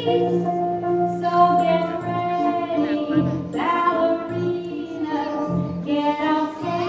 So get off up.